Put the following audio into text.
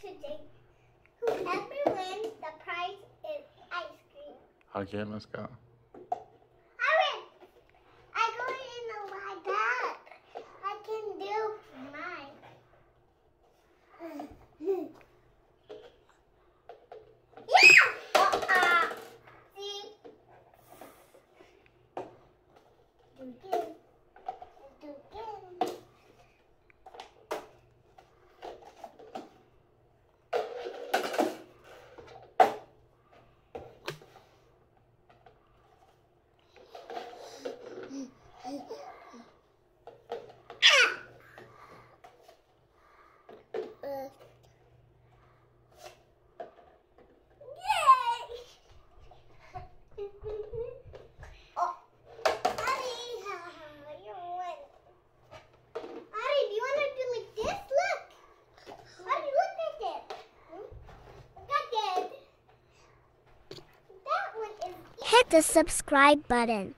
today. Whoever wins, the prize is ice cream. Okay, let's go. I win. I go in the my back. I can do mine. yeah! Uh-uh. See? Do Hit the subscribe button.